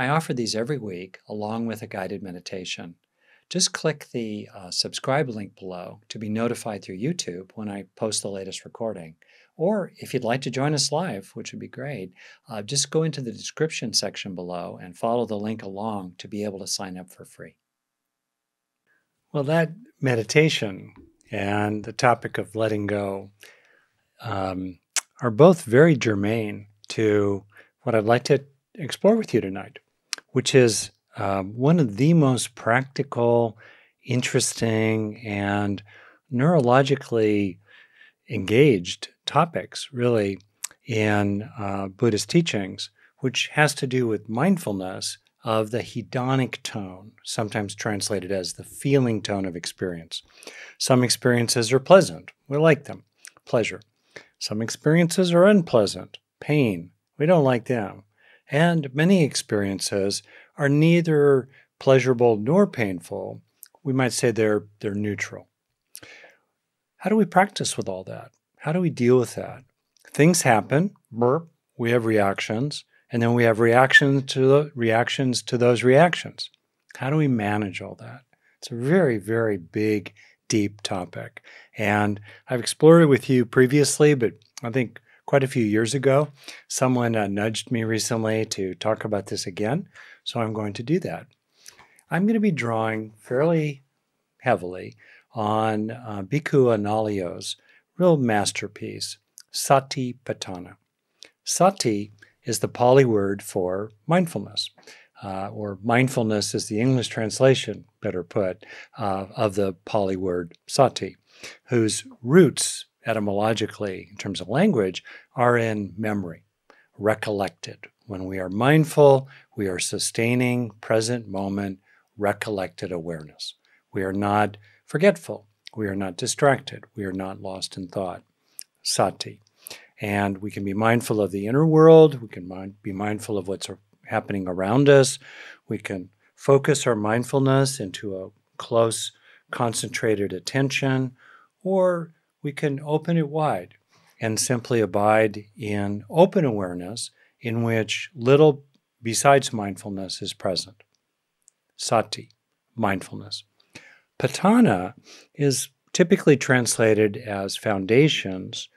I offer these every week along with a guided meditation. Just click the uh, subscribe link below to be notified through YouTube when I post the latest recording. Or if you'd like to join us live, which would be great, uh, just go into the description section below and follow the link along to be able to sign up for free. Well, that meditation and the topic of letting go um, are both very germane to what I'd like to explore with you tonight, which is um, one of the most practical, interesting, and neurologically engaged topics, really, in uh, Buddhist teachings, which has to do with mindfulness of the hedonic tone, sometimes translated as the feeling tone of experience. Some experiences are pleasant, we like them, pleasure. Some experiences are unpleasant, pain, we don't like them. And many experiences are neither pleasurable nor painful. We might say they're, they're neutral. How do we practice with all that? How do we deal with that? Things happen, burp, we have reactions, and then we have reactions to the, reactions to those reactions. How do we manage all that? It's a very, very big, deep topic. And I've explored it with you previously, but I think quite a few years ago, someone uh, nudged me recently to talk about this again. So I'm going to do that. I'm going to be drawing fairly heavily on uh, Bhikkhu Analayo's real masterpiece, Satipatthana. Sati is the Pali word for mindfulness, uh, or mindfulness is the English translation, better put, uh, of the Pali word sati, whose roots etymologically, in terms of language, are in memory, recollected. When we are mindful, we are sustaining present moment, recollected awareness. We are not forgetful. We are not distracted. We are not lost in thought. Sati. And we can be mindful of the inner world. We can mind, be mindful of what's happening around us. We can focus our mindfulness into a close, concentrated attention, or we can open it wide and simply abide in open awareness in which little besides mindfulness is present. Sati, mindfulness. Patthana is typically translated as foundations.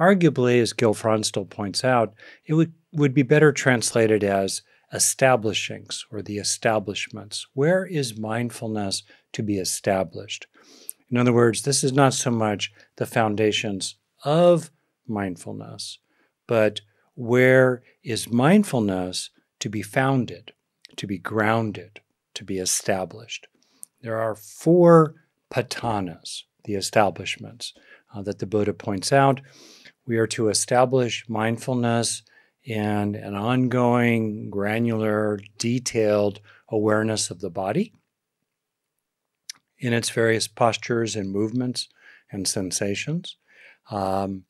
Arguably, as Gil Fronsdal points out, it would, would be better translated as establishings or the establishments. Where is mindfulness to be established? In other words, this is not so much the foundations of mindfulness, but where is mindfulness to be founded, to be grounded, to be established? There are four patthanas, the establishments, uh, that the Buddha points out. We are to establish mindfulness and an ongoing, granular, detailed awareness of the body in its various postures and movements and sensations. Um,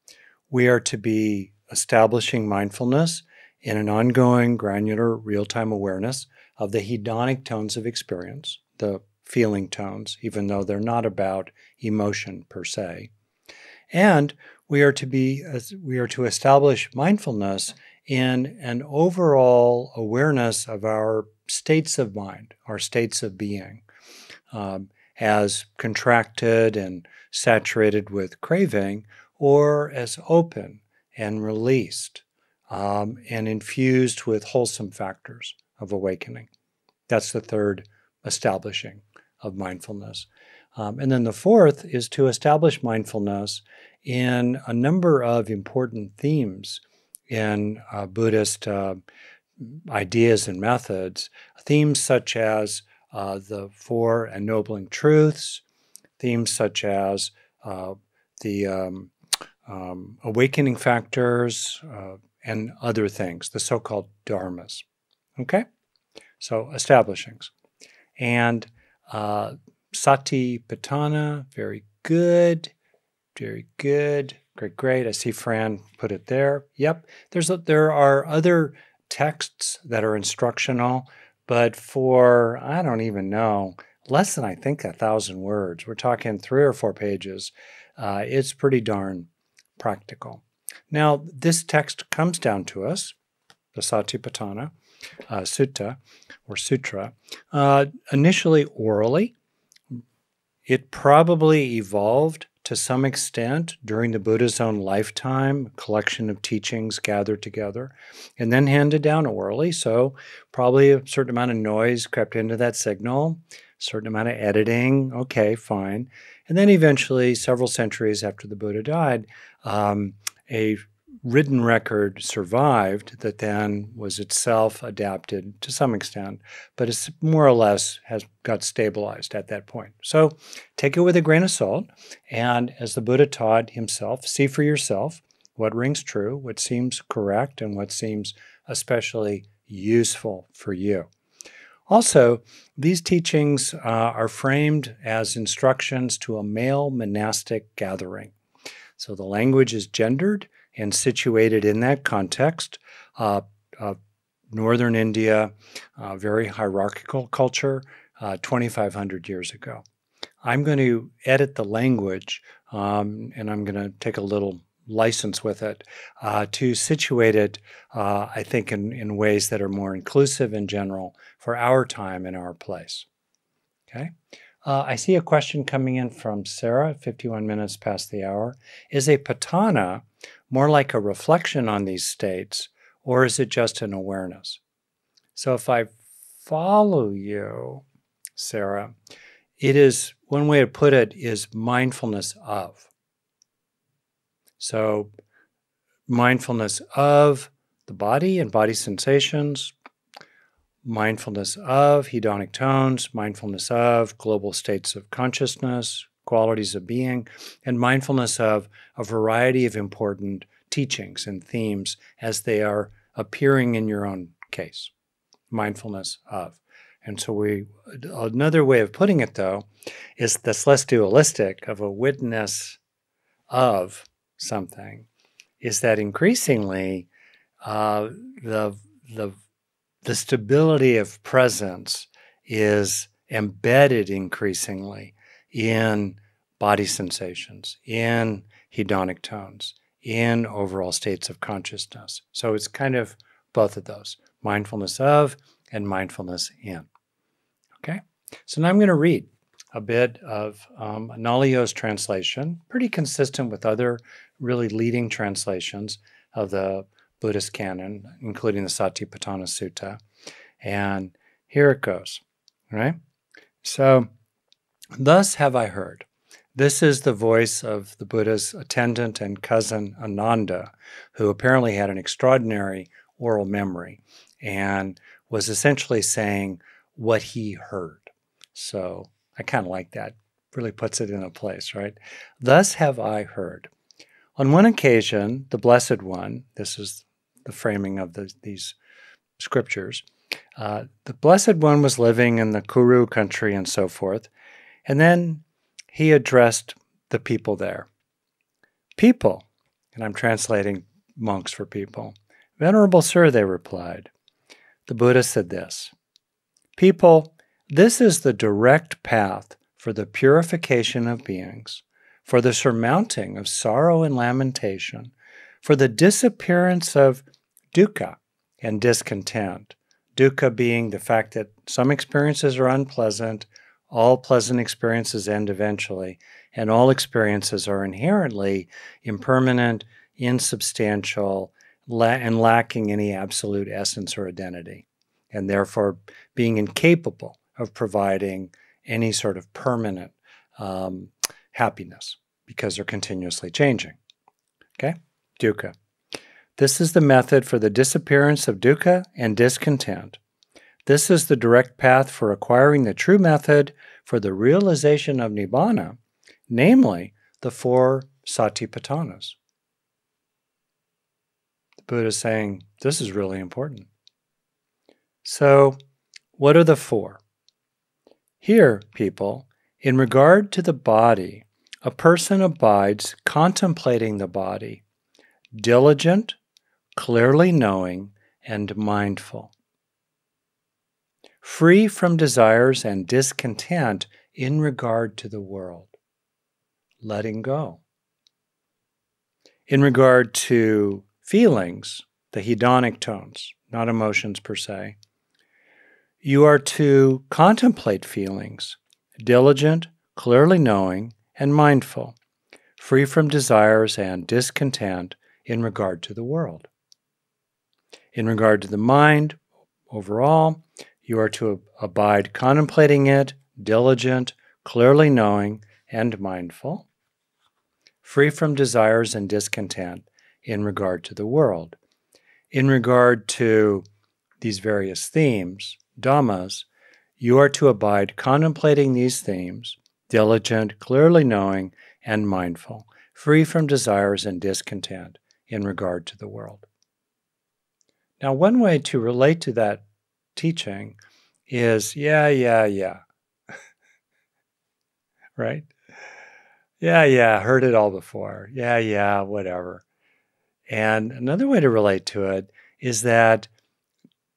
we are to be establishing mindfulness in an ongoing, granular, real time awareness of the hedonic tones of experience, the feeling tones, even though they're not about emotion per se. And we are to be we are to establish mindfulness in an overall awareness of our states of mind, our states of being. Um, as contracted and saturated with craving, or as open and released um, and infused with wholesome factors of awakening. That's the third establishing of mindfulness. Um, and then the fourth is to establish mindfulness in a number of important themes in uh, Buddhist uh, ideas and methods, themes such as uh, the four ennobling truths, themes such as uh, the um, um, awakening factors uh, and other things, the so called dharmas. Okay? So, establishings. And uh, Sati Patthana, very good. Very good. Great, great. I see Fran put it there. Yep. There's a, there are other texts that are instructional but for, I don't even know, less than I think a thousand words, we're talking three or four pages, uh, it's pretty darn practical. Now, this text comes down to us, the Satipatthana, uh, Sutta or Sutra, uh, initially orally. It probably evolved to some extent during the Buddha's own lifetime, a collection of teachings gathered together and then handed down orally. So, probably a certain amount of noise crept into that signal, a certain amount of editing. Okay, fine. And then eventually, several centuries after the Buddha died, um, a written record survived that then was itself adapted to some extent, but it's more or less has got stabilized at that point. So take it with a grain of salt. And as the Buddha taught himself, see for yourself what rings true, what seems correct, and what seems especially useful for you. Also, these teachings uh, are framed as instructions to a male monastic gathering. So the language is gendered and situated in that context. Uh, uh, Northern India, uh, very hierarchical culture, uh, 2,500 years ago. I'm going to edit the language um, and I'm going to take a little license with it uh, to situate it, uh, I think, in, in ways that are more inclusive in general for our time and our place. Okay. Uh, I see a question coming in from Sarah, 51 minutes past the hour. Is a patthana more like a reflection on these states, or is it just an awareness? So if I follow you, Sarah, it is one way to put it is mindfulness of. So, mindfulness of the body and body sensations, mindfulness of hedonic tones, mindfulness of global states of consciousness, qualities of being, and mindfulness of a variety of important teachings and themes as they are appearing in your own case. Mindfulness of. And so we another way of putting it though is this less dualistic of a witness of something is that increasingly uh, the the the stability of presence is embedded increasingly in body sensations, in hedonic tones, in overall states of consciousness. So it's kind of both of those mindfulness of and mindfulness in. Okay? So now I'm going to read a bit of um, translation, pretty consistent with other really leading translations of the Buddhist canon, including the Satipatthana Sutta. And here it goes, right? So, Thus have I heard. This is the voice of the Buddha's attendant and cousin Ananda, who apparently had an extraordinary oral memory and was essentially saying what he heard. So I kind of like that. Really puts it in a place, right? Thus have I heard. On one occasion, the Blessed One, this is the framing of the, these scriptures, uh, the Blessed One was living in the Kuru country and so forth, and then he addressed the people there. People, and I'm translating monks for people. Venerable Sir, they replied. The Buddha said this People, this is the direct path for the purification of beings, for the surmounting of sorrow and lamentation, for the disappearance of dukkha and discontent. Dukkha being the fact that some experiences are unpleasant, all pleasant experiences end eventually, and all experiences are inherently impermanent, insubstantial, la- and lacking any absolute essence or identity, and therefore being incapable of providing any sort of permanent um, happiness because they're continuously changing. Okay? Dukkha. This is the method for the disappearance of dukkha and discontent this is the direct path for acquiring the true method for the realization of Nibbana, namely the four satipatthanas. The Buddha is saying this is really important. So, what are the four? Here, people, in regard to the body, a person abides contemplating the body, diligent, clearly knowing, and mindful free from desires and discontent in regard to the world, letting go. In regard to feelings, the hedonic tones, not emotions per se. You are to contemplate feelings, diligent, clearly knowing, and mindful, free from desires and discontent in regard to the world. In regard to the mind, overall, you are to abide contemplating it, diligent, clearly knowing, and mindful, free from desires and discontent in regard to the world. In regard to these various themes, dhammas, you are to abide contemplating these themes, diligent, clearly knowing, and mindful, free from desires and discontent in regard to the world. Now, one way to relate to that teaching is yeah, yeah, yeah. right? Yeah, yeah, heard it all before. Yeah, yeah, whatever. And another way to relate to it is that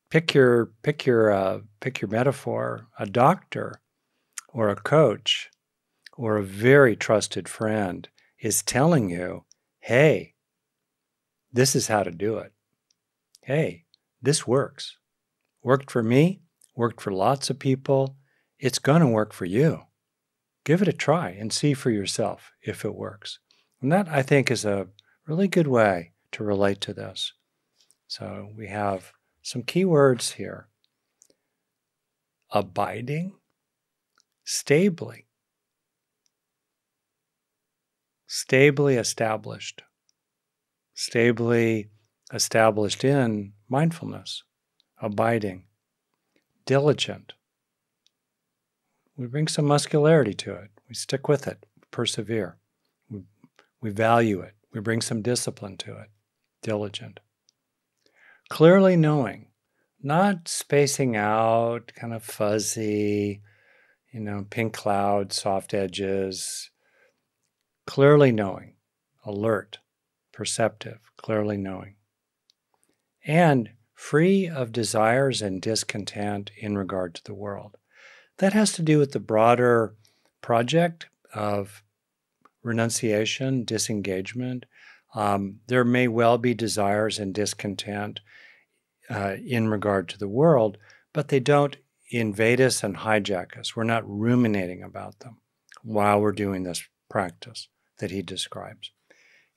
pick your pick your uh, pick your metaphor. A doctor or a coach or a very trusted friend is telling you, "Hey, this is how to do it. Hey, this works. Worked for me, worked for lots of people. It's going to work for you. Give it a try and see for yourself if it works. And that, I think, is a really good way to relate to this. So we have some key words here abiding, stably, stably established, stably established in mindfulness, abiding, diligent. We bring some muscularity to it. We stick with it, persevere. We, we value it. We bring some discipline to it, diligent. Clearly knowing, not spacing out, kind of fuzzy, you know, pink cloud, soft edges. Clearly knowing, alert, perceptive, clearly knowing. And free of desires and discontent in regard to the world. That has to do with the broader project of renunciation, disengagement. Um, there may well be desires and discontent uh, in regard to the world, but they don't invade us and hijack us. We're not ruminating about them while we're doing this practice that he describes.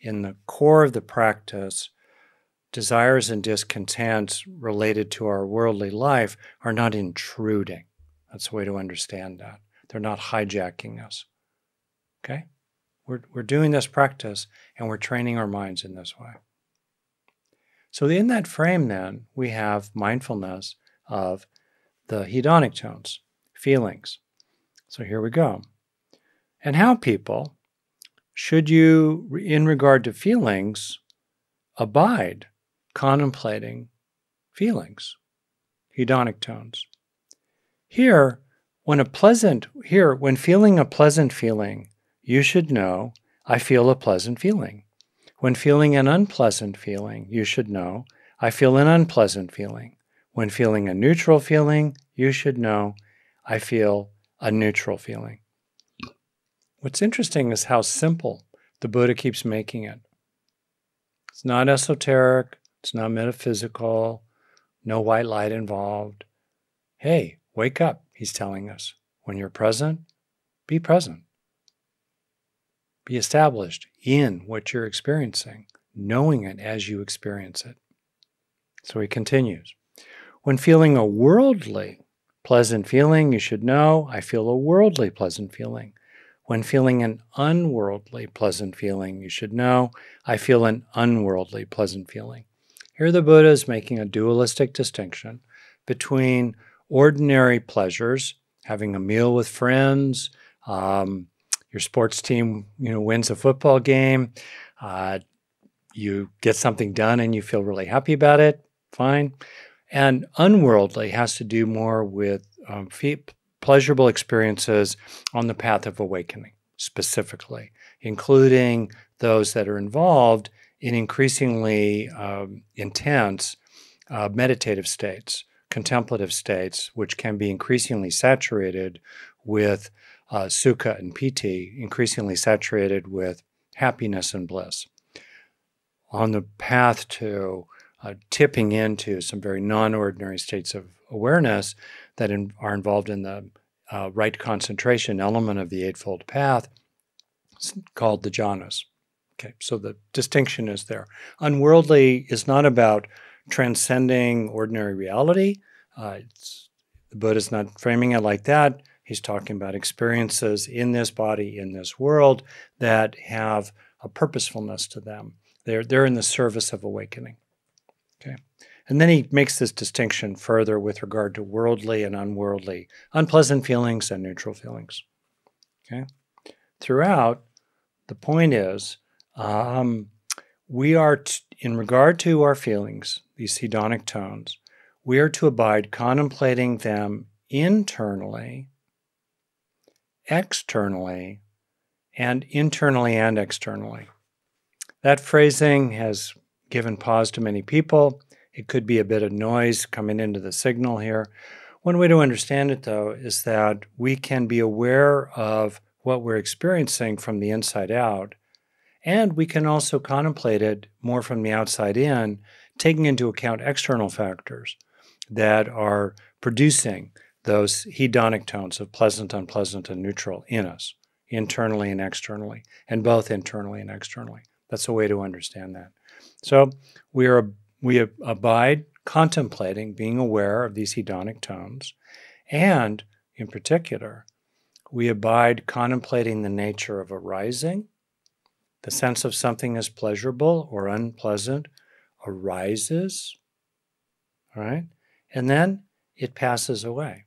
In the core of the practice, desires and discontents related to our worldly life are not intruding. That's a way to understand that. They're not hijacking us. Okay? We're, we're doing this practice and we're training our minds in this way. So, in that frame, then, we have mindfulness of the hedonic tones, feelings. So, here we go. And how, people, should you, in regard to feelings, abide contemplating feelings, hedonic tones. Here, when a pleasant, here, when feeling a pleasant feeling, you should know, I feel a pleasant feeling. When feeling an unpleasant feeling, you should know, I feel an unpleasant feeling. When feeling a neutral feeling, you should know, I feel a neutral feeling. What's interesting is how simple the Buddha keeps making it. It's not esoteric, it's not metaphysical, no white light involved. Hey, wake up, he's telling us. When you're present, be present. Be established in what you're experiencing, knowing it as you experience it. So he continues When feeling a worldly pleasant feeling, you should know I feel a worldly pleasant feeling. When feeling an unworldly pleasant feeling, you should know I feel an unworldly pleasant feeling. Here, the Buddha is making a dualistic distinction between ordinary pleasures, having a meal with friends, um, your sports team, you know, wins a football game, uh, you get something done and you feel really happy about it, fine. And unworldly has to do more with um, pleasurable experiences on the path of awakening, specifically, including those that are involved in increasingly um, intense uh, meditative states, contemplative states, which can be increasingly saturated with uh, sukha and piti, increasingly saturated with happiness and bliss. On the path to uh, tipping into some very non ordinary states of awareness that in, are involved in the uh, right concentration element of the Eightfold Path called the jhanas. Okay, so the distinction is there. Unworldly is not about transcending ordinary reality. Uh, the Buddha is not framing it like that. He's talking about experiences in this body, in this world, that have a purposefulness to them. They're, they're in the service of awakening. Okay. And then he makes this distinction further with regard to worldly and unworldly, unpleasant feelings and neutral feelings. Okay. Throughout, the point is um, we are, t- in regard to our feelings, these hedonic tones, we are to abide contemplating them internally, externally, and internally and externally. That phrasing has given pause to many people. It could be a bit of noise coming into the signal here. One way to understand it, though, is that we can be aware of what we're experiencing from the inside out, and we can also contemplate it more from the outside in, taking into account external factors that are producing those hedonic tones of pleasant, unpleasant, and neutral in us, internally and externally, and both internally and externally. That's a way to understand that. So we are we abide contemplating, being aware of these hedonic tones, and in particular, we abide contemplating the nature of arising. The sense of something as pleasurable or unpleasant arises, all right? And then it passes away.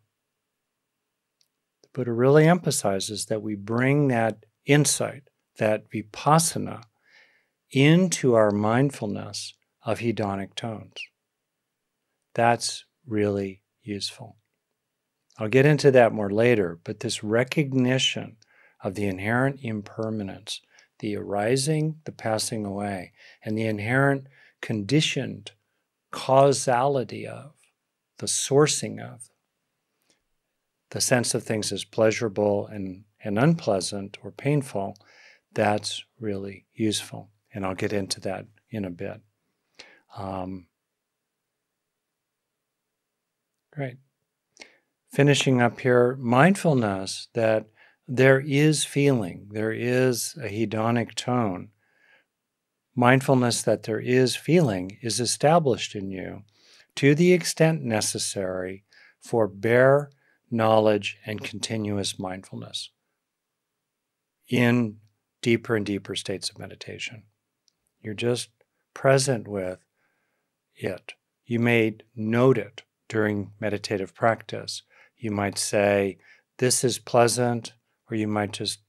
The Buddha really emphasizes that we bring that insight, that vipassana, into our mindfulness of hedonic tones. That's really useful. I'll get into that more later, but this recognition of the inherent impermanence, the arising, the passing away, and the inherent conditioned causality of, the sourcing of, the sense of things as pleasurable and, and unpleasant or painful, that's really useful. And I'll get into that in a bit. Um, great. Finishing up here, mindfulness that there is feeling, there is a hedonic tone. Mindfulness that there is feeling is established in you to the extent necessary for bare knowledge and continuous mindfulness in deeper and deeper states of meditation. You're just present with it. You may note it during meditative practice. You might say, This is pleasant, or you might just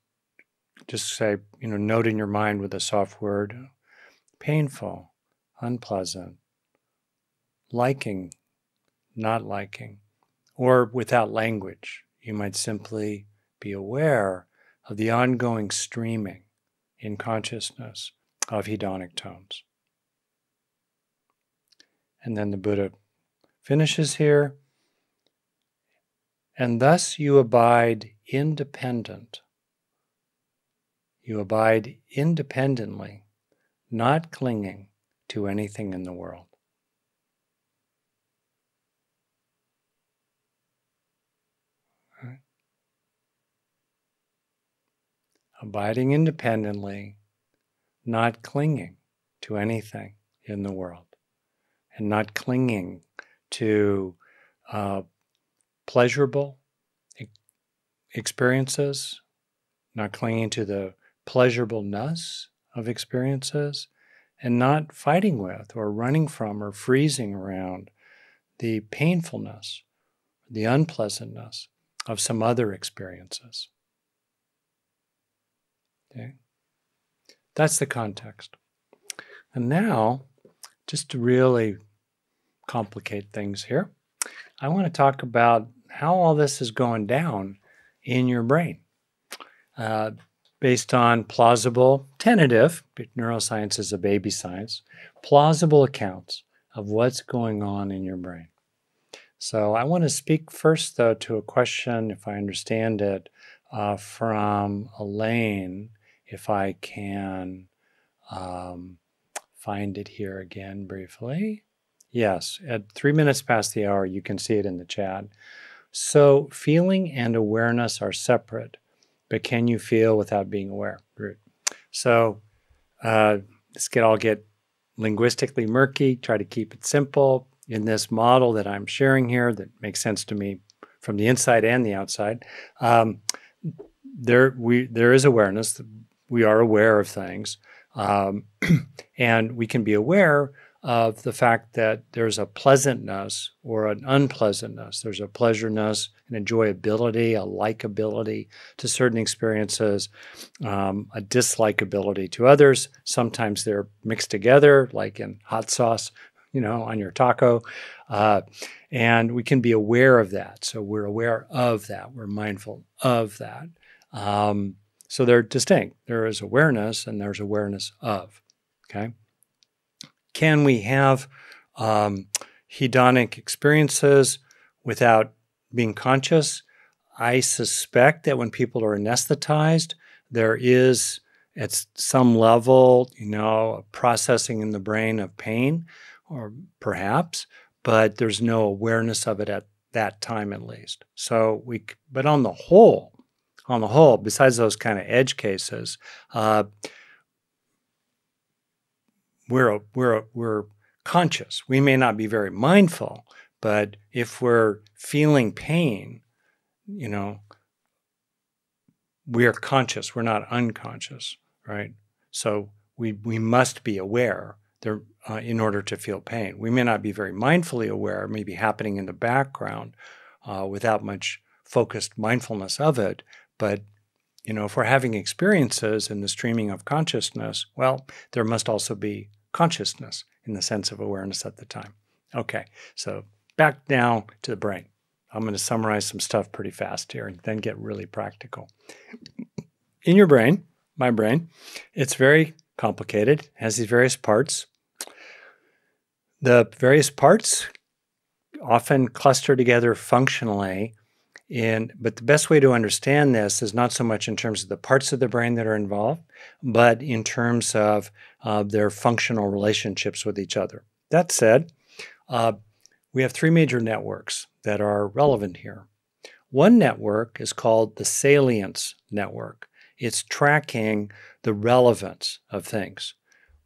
just say, you know, note in your mind with a soft word, painful, unpleasant, liking, not liking, or without language. You might simply be aware of the ongoing streaming in consciousness of hedonic tones. And then the Buddha finishes here. And thus you abide independent. You abide independently, not clinging to anything in the world. Abiding independently, not clinging to anything in the world and not clinging to uh, pleasurable experiences, not clinging to the pleasurableness of experiences, and not fighting with or running from or freezing around the painfulness, the unpleasantness of some other experiences. Okay? That's the context. And now, just to really complicate things here, I want to talk about how all this is going down in your brain uh, based on plausible, tentative, neuroscience is a baby science, plausible accounts of what's going on in your brain. So I want to speak first, though, to a question, if I understand it, uh, from Elaine, if I can um, find it here again briefly. Yes, at three minutes past the hour, you can see it in the chat. So, feeling and awareness are separate, but can you feel without being aware? So, uh, let's get all get linguistically murky. Try to keep it simple in this model that I'm sharing here that makes sense to me from the inside and the outside. Um, there, we there is awareness. We are aware of things, um, and we can be aware of the fact that there's a pleasantness or an unpleasantness. There's a pleasureness, an enjoyability, a likability to certain experiences, um, a dislikability to others. Sometimes they're mixed together, like in hot sauce, you know, on your taco. Uh, and we can be aware of that. So we're aware of that. We're mindful of that. Um, so they're distinct. There is awareness and there's awareness of. Okay. Can we have um, hedonic experiences without being conscious? I suspect that when people are anesthetized, there is at some level, you know, processing in the brain of pain, or perhaps, but there's no awareness of it at that time at least. So we, but on the whole, on the whole, besides those kind of edge cases, uh, we're we're we're conscious. We may not be very mindful, but if we're feeling pain, you know, we are conscious. We're not unconscious, right? So we we must be aware there uh, in order to feel pain. We may not be very mindfully aware. It may be happening in the background uh, without much focused mindfulness of it, but you know, if we're having experiences in the streaming of consciousness, well, there must also be consciousness in the sense of awareness at the time. Okay, so back now to the brain. I'm going to summarize some stuff pretty fast here and then get really practical. In your brain, my brain, it's very complicated, has these various parts. The various parts often cluster together functionally and but the best way to understand this is not so much in terms of the parts of the brain that are involved, but in terms of uh, their functional relationships with each other. That said, uh, we have three major networks that are relevant here. One network is called the salience network. It's tracking the relevance of things.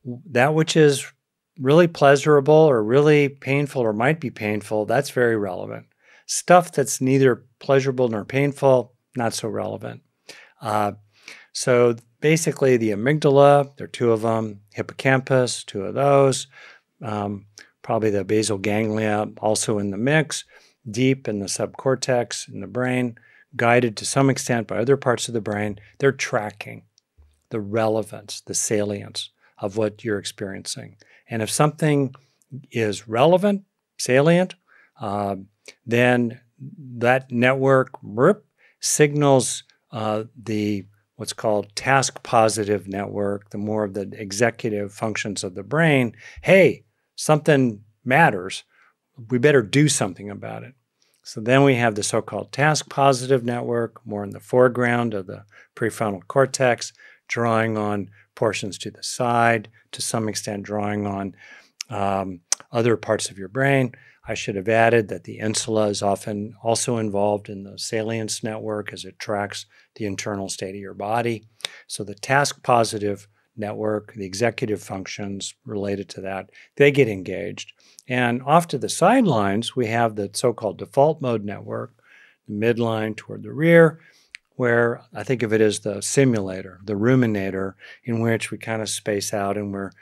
That which is really pleasurable or really painful or might be painful, that's very relevant. Stuff that's neither pleasurable nor painful, not so relevant. Uh, so basically, the amygdala, there are two of them, hippocampus, two of those, um, probably the basal ganglia also in the mix, deep in the subcortex in the brain, guided to some extent by other parts of the brain. They're tracking the relevance, the salience of what you're experiencing. And if something is relevant, salient, uh, then that network signals uh, the what's called task positive network, the more of the executive functions of the brain. Hey, something matters. We better do something about it. So then we have the so called task positive network, more in the foreground of the prefrontal cortex, drawing on portions to the side, to some extent, drawing on um, other parts of your brain. I should have added that the insula is often also involved in the salience network as it tracks the internal state of your body. So the task positive network, the executive functions related to that, they get engaged. And off to the sidelines, we have the so called default mode network, the midline toward the rear, where I think of it as the simulator, the ruminator, in which we kind of space out and we're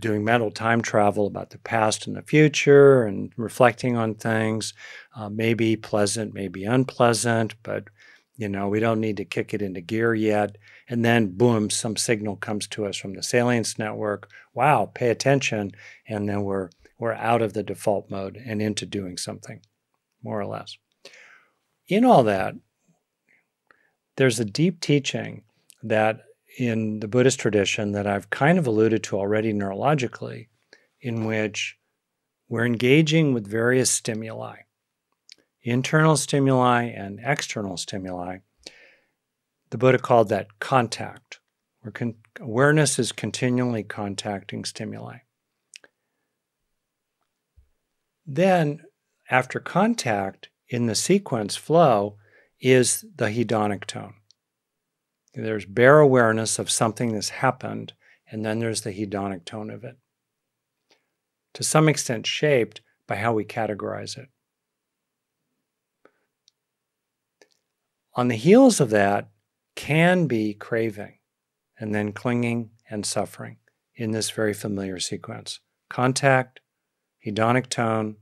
doing mental time travel about the past and the future and reflecting on things, uh, maybe pleasant, maybe unpleasant, but you know, we don't need to kick it into gear yet. And then, boom, some signal comes to us from the salience network. Wow, pay attention. And then we're, we're out of the default mode and into doing something, more or less. In all that, there's a deep teaching that in the Buddhist tradition that I've kind of alluded to already neurologically, in which we're engaging with various stimuli, internal stimuli and external stimuli. The Buddha called that contact. Con- awareness is continually contacting stimuli. Then, after contact in the sequence flow, is the hedonic tone. There's bare awareness of something that's happened, and then there's the hedonic tone of it. To some extent, shaped by how we categorize it. On the heels of that can be craving, and then clinging and suffering in this very familiar sequence contact, hedonic tone,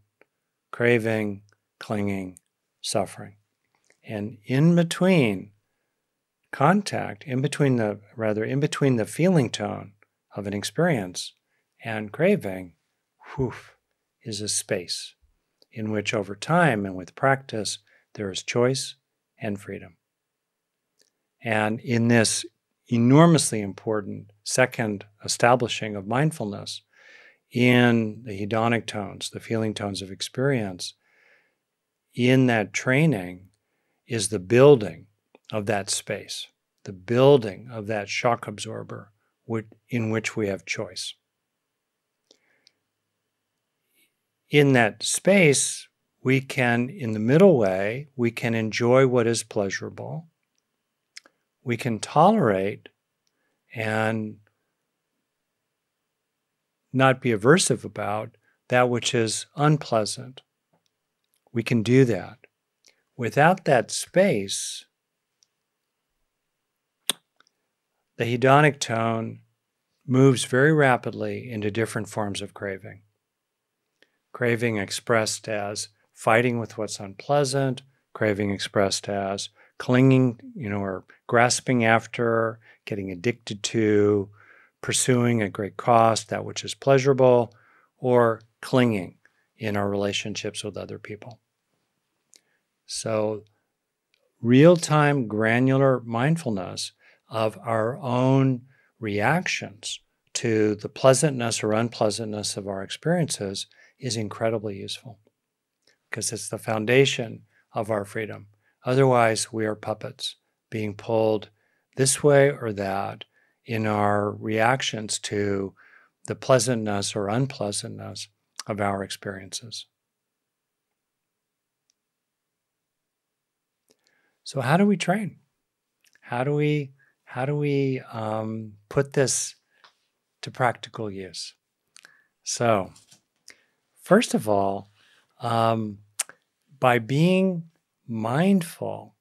craving, clinging, suffering. And in between contact, in between the, rather, in between the feeling tone of an experience and craving, whew, is a space in which over time and with practice, there is choice and freedom. And in this enormously important second establishing of mindfulness in the hedonic tones, the feeling tones of experience, in that training is the building of that space, the building of that shock absorber in which we have choice. In that space, we can, in the middle way, we can enjoy what is pleasurable. We can tolerate and not be aversive about that which is unpleasant. We can do that. Without that space, the hedonic tone moves very rapidly into different forms of craving. Craving expressed as fighting with what's unpleasant, craving expressed as clinging, you know, or grasping after, getting addicted to, pursuing at great cost that which is pleasurable, or clinging in our relationships with other people. So, real time granular mindfulness of our own reactions to the pleasantness or unpleasantness of our experiences is incredibly useful because it's the foundation of our freedom. Otherwise, we are puppets being pulled this way or that in our reactions to the pleasantness or unpleasantness of our experiences. So, how do we train? How do we how do we um, put this to practical use? So, first of all, um, by being mindful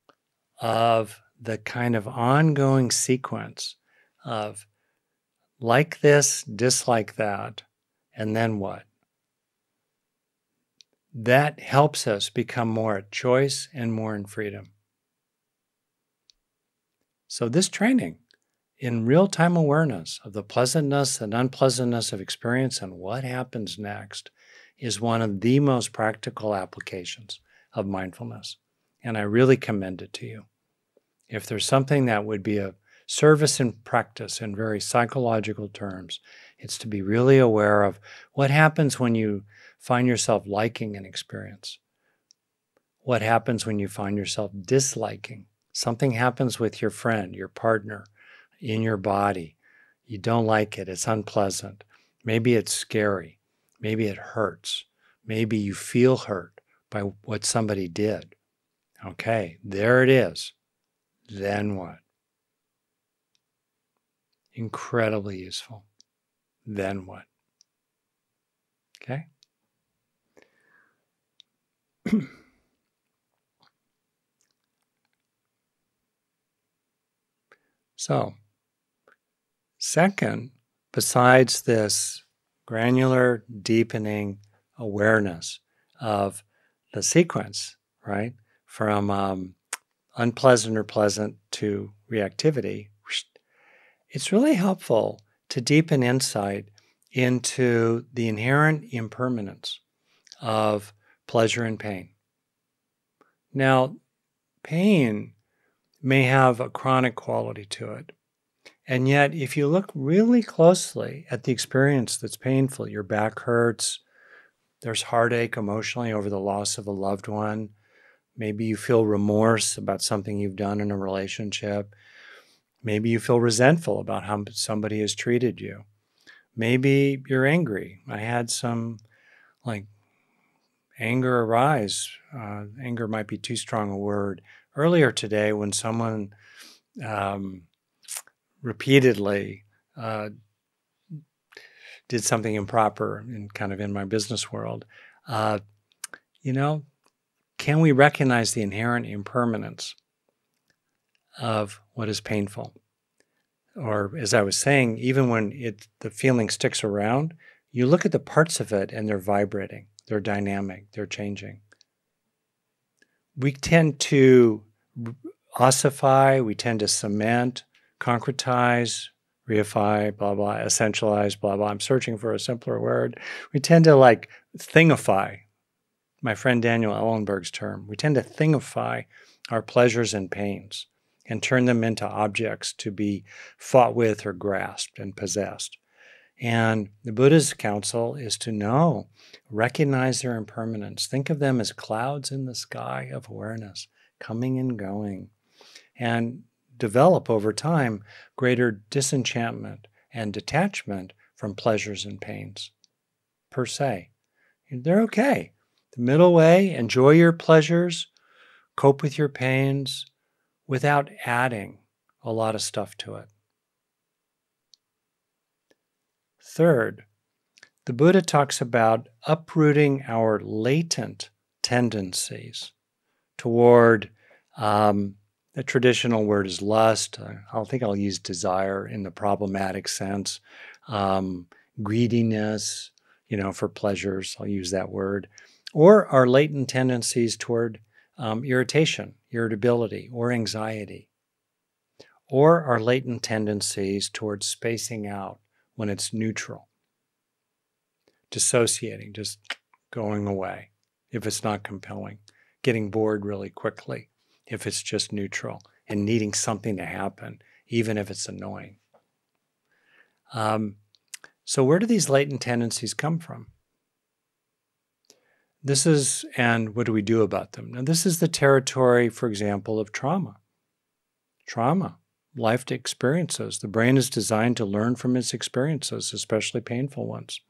of the kind of ongoing sequence of like this, dislike that, and then what? That helps us become more at choice and more in freedom. So, this training in real time awareness of the pleasantness and unpleasantness of experience and what happens next is one of the most practical applications of mindfulness. And I really commend it to you. If there's something that would be a service in practice in very psychological terms, it's to be really aware of what happens when you find yourself liking an experience. What happens when you find yourself disliking Something happens with your friend, your partner, in your body. You don't like it, it's unpleasant. Maybe it's scary. Maybe it hurts. Maybe you feel hurt by what somebody did. Okay, there it is. Then what? Incredibly useful. Then what? Okay? So, second, besides this granular, deepening awareness of the sequence, right, from um, unpleasant or pleasant to reactivity, it's really helpful to deepen insight into the inherent impermanence of pleasure and pain. Now, pain may have a chronic quality to it. And yet, if you look really closely at the experience that's painful, your back hurts, there's heartache emotionally over the loss of a loved one, maybe you feel remorse about something you've done in a relationship, maybe you feel resentful about how somebody has treated you, maybe you're angry. I had some like anger arise. Uh, anger might be too strong a word. Earlier today, when someone um, repeatedly uh, did something improper in kind of in my business world, uh, you know, can we recognize the inherent impermanence of what is painful? Or as I was saying, even when it the feeling sticks around, you look at the parts of it and they're vibrating, they're dynamic, they're changing. We tend to ossify, we tend to cement, concretize, reify, blah, blah, essentialize, blah, blah. I'm searching for a simpler word. We tend to like thingify, my friend Daniel Ellenberg's term. We tend to thingify our pleasures and pains and turn them into objects to be fought with or grasped and possessed. And the Buddha's counsel is to know, recognize their impermanence. Think of them as clouds in the sky of awareness, coming and going. And develop over time greater disenchantment and detachment from pleasures and pains, per se. They're okay. The middle way, enjoy your pleasures, cope with your pains without adding a lot of stuff to it. Third, the Buddha talks about uprooting our latent tendencies toward um, the traditional word is lust. I think I'll use desire in the problematic sense. Um, greediness, you know, for pleasures, I'll use that word. Or our latent tendencies toward um, irritation, irritability, or anxiety. Or our latent tendencies towards spacing out when it's neutral, dissociating, just going away if it's not compelling, getting bored really quickly if it's just neutral and needing something to happen, even if it's annoying. Um, so, where do these latent tendencies come from? This is, and what do we do about them? Now, this is the territory, for example, of trauma. Trauma, life experiences. The brain is designed to learn from its experiences, especially painful ones.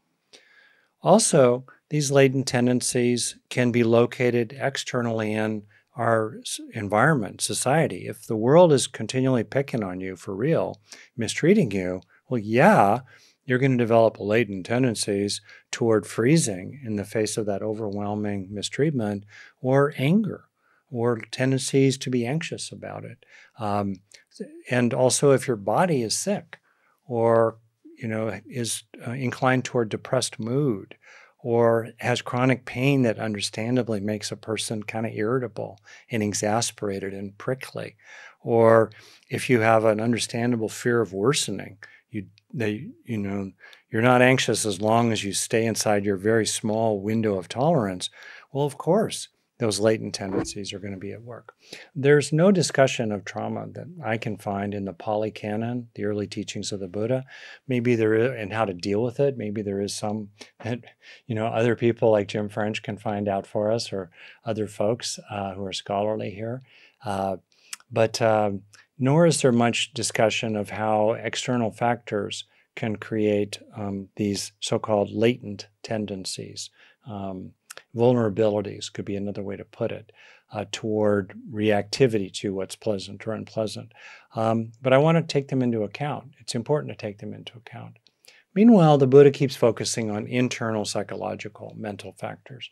Also, these latent tendencies can be located externally in our environment, society. If the world is continually picking on you for real, mistreating you, well, yeah, you're going to develop latent tendencies toward freezing in the face of that overwhelming mistreatment or anger or tendencies to be anxious about it. Um, and also, if your body is sick or you know is uh, inclined toward depressed mood or has chronic pain that understandably makes a person kind of irritable and exasperated and prickly or if you have an understandable fear of worsening you they you know you're not anxious as long as you stay inside your very small window of tolerance well of course those latent tendencies are going to be at work. There's no discussion of trauma that I can find in the Pali Canon, the early teachings of the Buddha. Maybe there is, and how to deal with it. Maybe there is some that, you know, other people like Jim French can find out for us or other folks uh, who are scholarly here. Uh, but um, nor is there much discussion of how external factors can create um, these so called latent tendencies. Um, vulnerabilities could be another way to put it uh, toward reactivity to what's pleasant or unpleasant um, but i want to take them into account. It's important to take them into account. Meanwhile the buddha keeps focusing on internal psychological mental factors.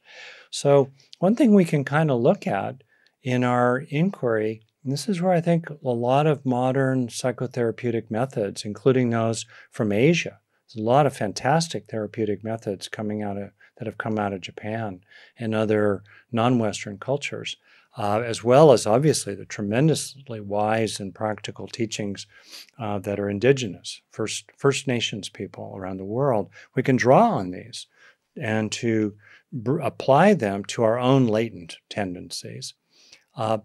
So one thing we can kind of look at in our inquiry this is where I think a lot of modern psychotherapeutic methods, including those from Asia, there's a lot of fantastic therapeutic methods coming out of that have come out of Japan and other non-Western cultures, uh, as well as obviously the tremendously wise and practical teachings uh, that are indigenous, First First Nations people around the world. We can draw on these and to apply them to our own latent tendencies. Uh,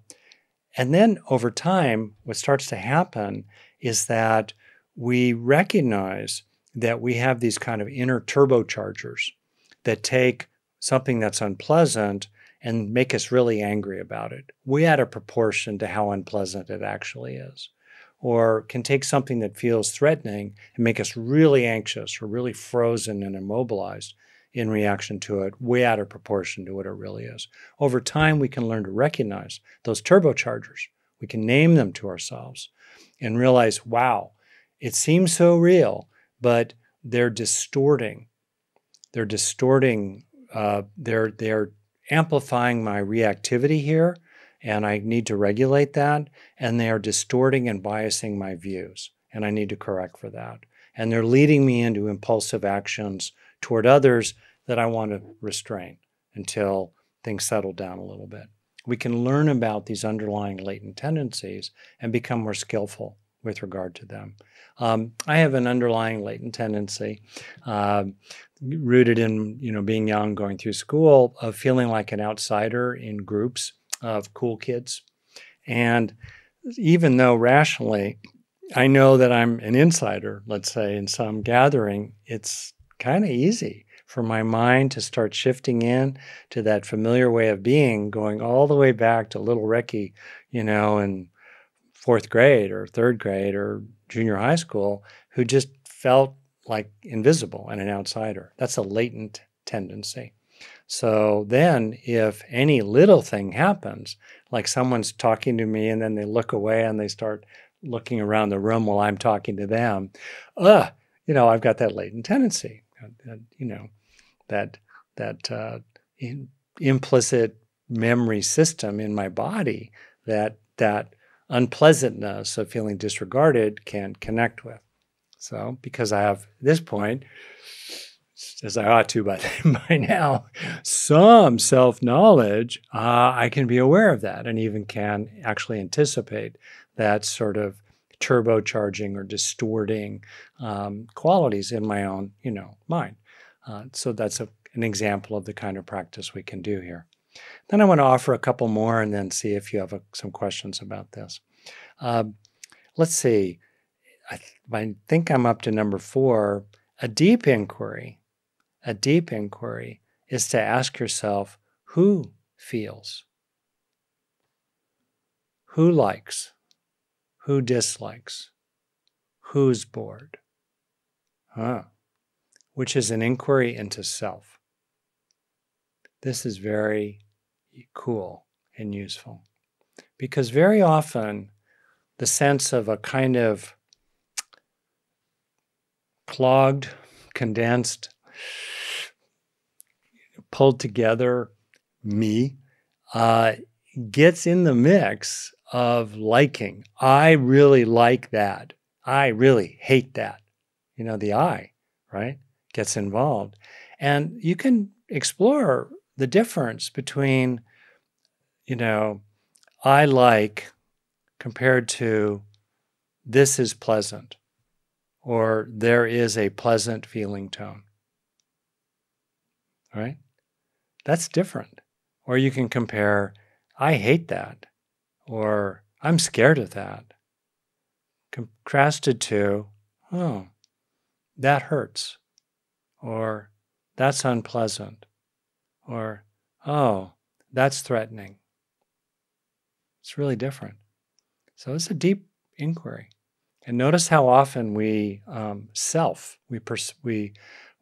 and then over time, what starts to happen is that we recognize that we have these kind of inner turbochargers that take something that's unpleasant and make us really angry about it. We add a proportion to how unpleasant it actually is. Or can take something that feels threatening and make us really anxious or really frozen and immobilized in reaction to it, way out of proportion to what it really is. Over time, we can learn to recognize those turbochargers. We can name them to ourselves and realize, wow, it seems so real, but they're distorting. They're distorting. Uh, they're they're amplifying my reactivity here, and I need to regulate that. And they are distorting and biasing my views, and I need to correct for that. And they're leading me into impulsive actions toward others that I want to restrain until things settle down a little bit. We can learn about these underlying latent tendencies and become more skillful with regard to them. Um, I have an underlying latent tendency, uh, rooted in you know being young, going through school, of feeling like an outsider in groups of cool kids, and even though rationally I know that I'm an insider, let's say in some gathering, it's kind of easy for my mind to start shifting in to that familiar way of being, going all the way back to little Ricky, you know, in fourth grade or third grade or junior high school, who just felt like invisible and an outsider. That's a latent tendency. So then, if any little thing happens, like someone's talking to me and then they look away and they start looking around the room while I'm talking to them, uh, you know, I've got that latent tendency, uh, you know, that that uh, in, implicit memory system in my body that that unpleasantness of feeling disregarded can connect with. So, because I have this point, as I ought to by, by now, some self knowledge, uh, I can be aware of that and even can actually anticipate that sort of turbocharging or distorting um, qualities in my own, you know, mind. Uh, so that's a, an example of the kind of practice we can do here. Then I want to offer a couple more and then see if you have a, some questions about this. Uh, let's see. I, th- I think I'm up to number four. A deep inquiry. A deep inquiry is to ask yourself who feels, who likes, who dislikes, who's bored. Huh. Which is an inquiry into self. This is very cool and useful because very often the sense of a kind of clogged, condensed, pulled together me uh, gets in the mix of liking. I really like that. I really hate that. You know, the I, right, gets involved. And you can explore the difference between, you know, I like compared to this is pleasant or there is a pleasant feeling tone. Right? That's different. Or you can compare, I hate that, or I'm scared of that, contrasted to, oh, that hurts, or that's unpleasant, or oh, that's threatening. It's really different. So it's a deep inquiry. And notice how often we um, self, we, pers- we,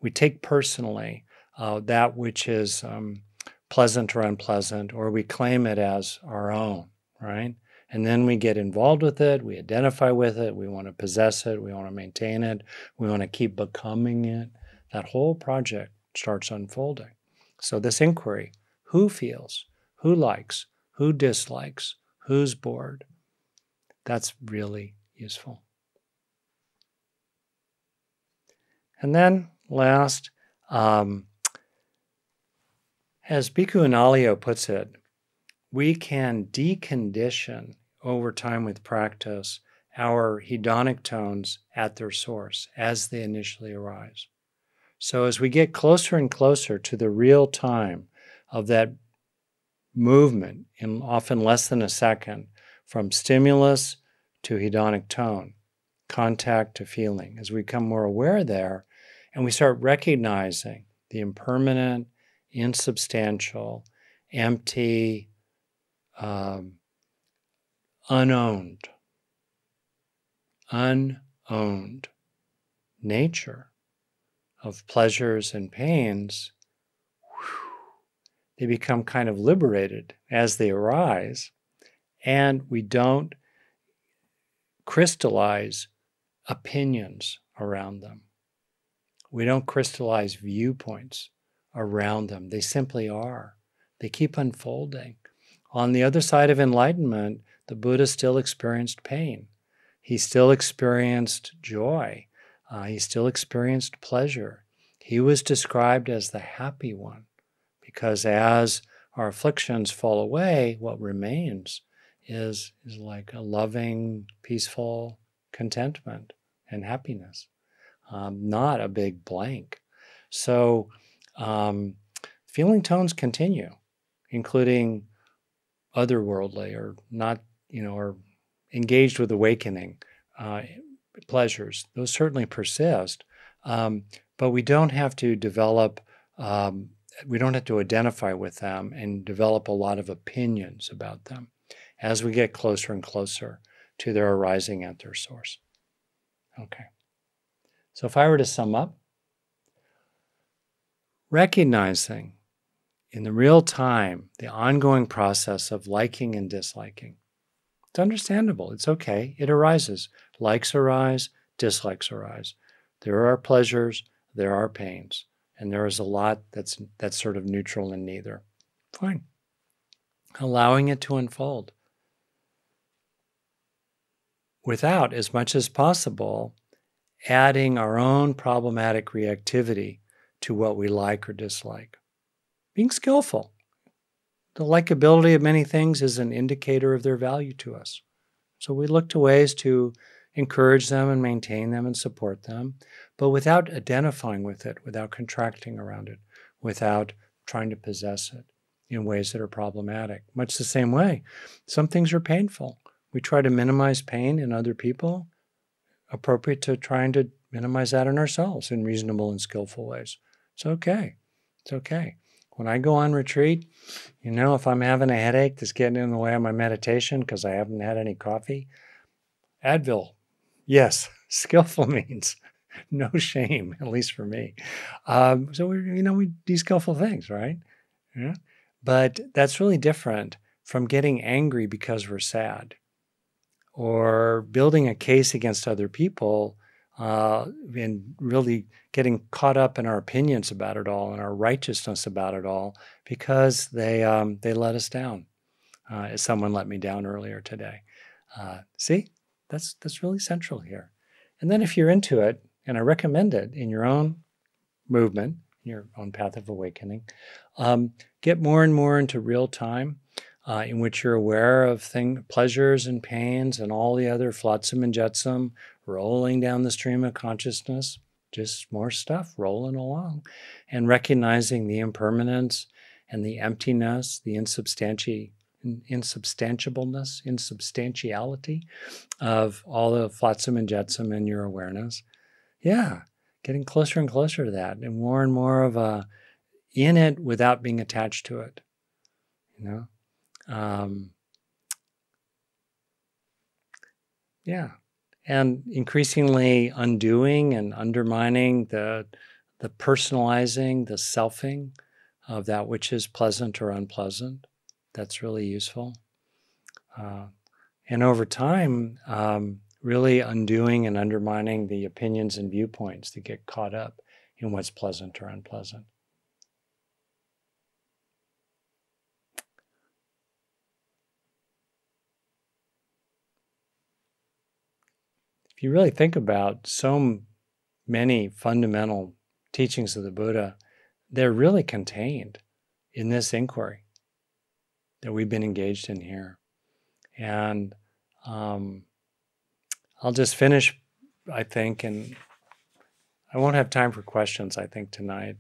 we take personally uh, that which is um, pleasant or unpleasant, or we claim it as our own, right? And then we get involved with it, we identify with it, we want to possess it, we want to maintain it, we want to keep becoming it. That whole project starts unfolding. So, this inquiry who feels, who likes, who dislikes, who's bored. That's really useful. And then last, um, as Bhikkhu Analayo puts it, we can decondition over time with practice our hedonic tones at their source as they initially arise. So, as we get closer and closer to the real time of that movement in often less than a second from stimulus to hedonic tone, contact to feeling. As we become more aware there and we start recognizing the impermanent, insubstantial, empty, um, unowned, unowned nature of pleasures and pains they become kind of liberated as they arise, and we don't crystallize opinions around them. We don't crystallize viewpoints around them. They simply are. They keep unfolding. On the other side of enlightenment, the Buddha still experienced pain. He still experienced joy. Uh, he still experienced pleasure. He was described as the happy one because as our afflictions fall away, what remains is, is like a loving, peaceful contentment and happiness, um, not a big blank. So, um, feeling tones continue, including otherworldly or not, you know, or engaged with awakening uh, pleasures. Those certainly persist, um, but we don't have to develop. Um, we don't have to identify with them and develop a lot of opinions about them as we get closer and closer to their arising at their source. Okay. So if I were to sum up, recognizing in the real time the ongoing process of liking and disliking. It's understandable. It's okay. It arises. Likes arise, dislikes arise. There are pleasures, there are pains, and there is a lot that's that's sort of neutral in neither. Fine. Allowing it to unfold without, as much as possible, adding our own problematic reactivity to what we like or dislike. Being skillful. The likability of many things is an indicator of their value to us. So we look to ways to encourage them and maintain them and support them, but without identifying with it, without contracting around it, without trying to possess it in ways that are problematic. Much the same way, some things are painful. We try to minimize pain in other people, appropriate to trying to minimize that in ourselves in reasonable and skillful ways. It's okay. It's okay. When I go on retreat, you know, if I'm having a headache that's getting in the way of my meditation because I haven't had any coffee, Advil, yes, skillful means no shame, at least for me. Um, so we, you know, we do skillful things, right? Yeah. But that's really different from getting angry because we're sad or building a case against other people uh, and really getting caught up in our opinions about it all and our righteousness about it all because they um, they let us down, uh, as someone let me down earlier today. Uh, see, that's that's really central here. And then if you're into it, and I recommend it in your own movement, your own path of awakening, um, get more and more into real time uh, in which you're aware of thing, pleasures and pains and all the other flotsam and jetsam rolling down the stream of consciousness, just more stuff rolling along, and recognizing the impermanence and the emptiness, the insubstanti- insubstantiableness, insubstantiality of all the flotsam and jetsam in your awareness. Yeah, getting closer and closer to that, and more and more of a in it without being attached to it. You know, um, yeah, and increasingly undoing and undermining the the personalizing, the selfing of that which is pleasant or unpleasant. That's really useful. Uh, and over time, um, really undoing and undermining the opinions and viewpoints that get caught up in what's pleasant or unpleasant. You really think about so many fundamental teachings of the Buddha, they're really contained in this inquiry that we've been engaged in here. And um, I'll just finish, I think, and I won't have time for questions, I think, tonight.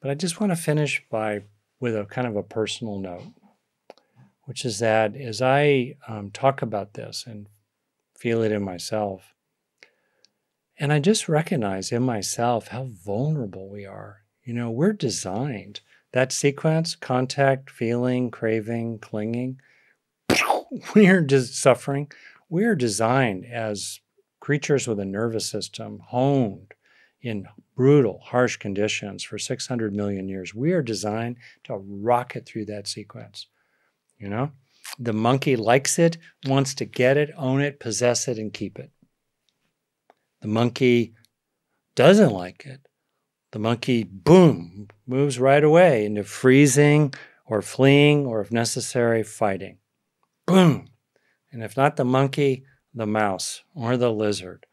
But I just want to finish by with a kind of a personal note, which is that as I um, talk about this and feel it in myself. And I just recognize in myself how vulnerable we are. You know, we're designed that sequence contact, feeling, craving, clinging. We're just suffering. We're designed as creatures with a nervous system honed in brutal, harsh conditions for 600 million years. We are designed to rocket through that sequence. You know, the monkey likes it, wants to get it, own it, possess it, and keep it. The monkey doesn't like it. The monkey, boom, moves right away into freezing or fleeing or, if necessary, fighting. Boom. And if not the monkey, the mouse or the lizard,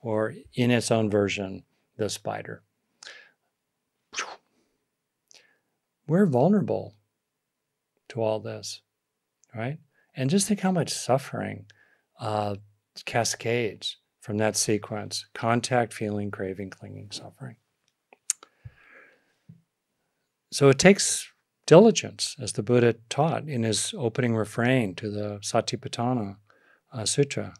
or in its own version, the spider. We're vulnerable to all this, right? And just think how much suffering uh, cascades from that sequence contact, feeling, craving, clinging, suffering. So it takes diligence, as the Buddha taught in his opening refrain to the Satipatthana uh, Sutra.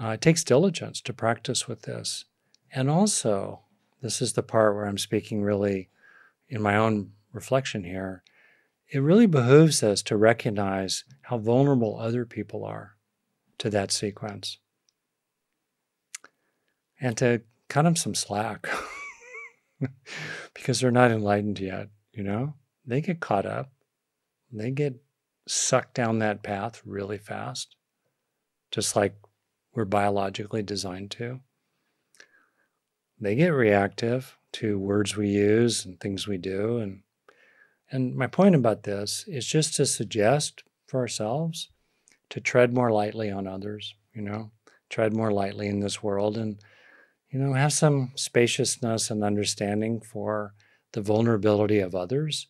Uh, it takes diligence to practice with this. And also, this is the part where I'm speaking really in my own reflection here. It really behooves us to recognize how vulnerable other people are to that sequence. And to cut them some slack. Because they're not enlightened yet, you know? They get caught up, they get sucked down that path really fast, just like we're biologically designed to. They get reactive to words we use and things we do and and my point about this is just to suggest for ourselves to tread more lightly on others you know tread more lightly in this world and you know have some spaciousness and understanding for the vulnerability of others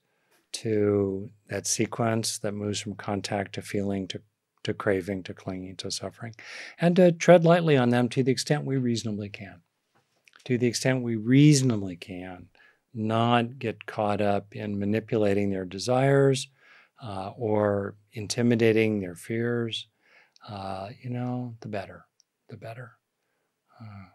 to that sequence that moves from contact to feeling to to craving to clinging to suffering and to tread lightly on them to the extent we reasonably can. To the extent we reasonably can, not get caught up in manipulating their desires uh, or intimidating their fears, uh, you know, the better, the better. Uh,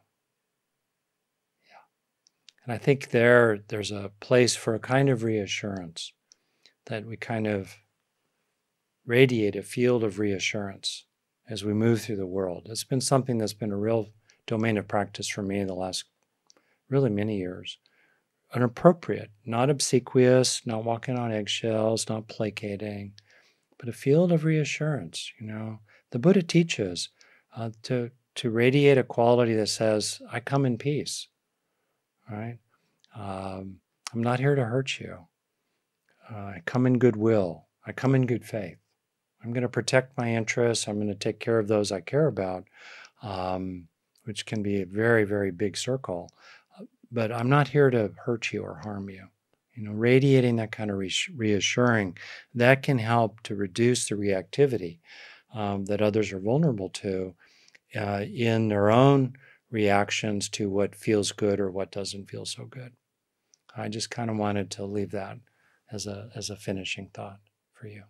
yeah. And I think there, there's a place for a kind of reassurance that we kind of radiate a field of reassurance as we move through the world. It's been something that's been a real domain of practice for me in the last really many years. An appropriate, not obsequious, not walking on eggshells, not placating, but a field of reassurance. You know, the Buddha teaches uh, to to radiate a quality that says, "I come in peace." Right? Um, I'm not here to hurt you. Uh, I come in goodwill. I come in good faith. I'm going to protect my interests. I'm going to take care of those I care about, um, which can be a very, very big circle but I'm not here to hurt you or harm you. You know, radiating that kind of reassuring, that can help to reduce the reactivity um, that others are vulnerable to uh, in their own reactions to what feels good or what doesn't feel so good. I just kind of wanted to leave that as a as a finishing thought for you.